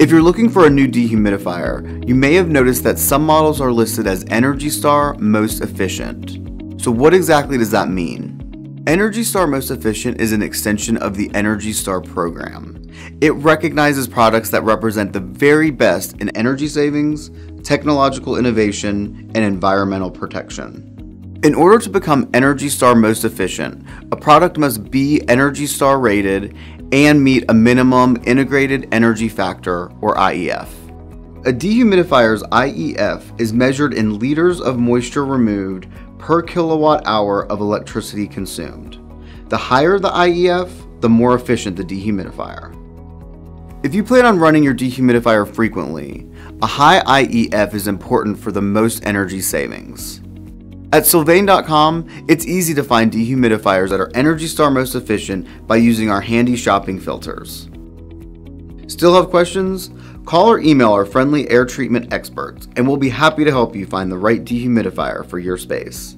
If you're looking for a new dehumidifier, you may have noticed that some models are listed as Energy Star Most Efficient. So what exactly does that mean? Energy Star Most Efficient is an extension of the Energy Star program. It recognizes products that represent the very best in energy savings, technological innovation, and environmental protection. In order to become Energy Star Most Efficient, a product must be Energy Star rated and meet a minimum integrated energy factor or IEF. A dehumidifier's IEF is measured in liters of moisture removed per kilowatt hour of electricity consumed. The higher the IEF, the more efficient the dehumidifier. If you plan on running your dehumidifier frequently, a high IEF is important for the most energy savings. At Sylvane.com, it's easy to find dehumidifiers that are Energy Star most efficient by using our handy shopping filters. Still have questions? Call or email our friendly air treatment experts, and we'll be happy to help you find the right dehumidifier for your space.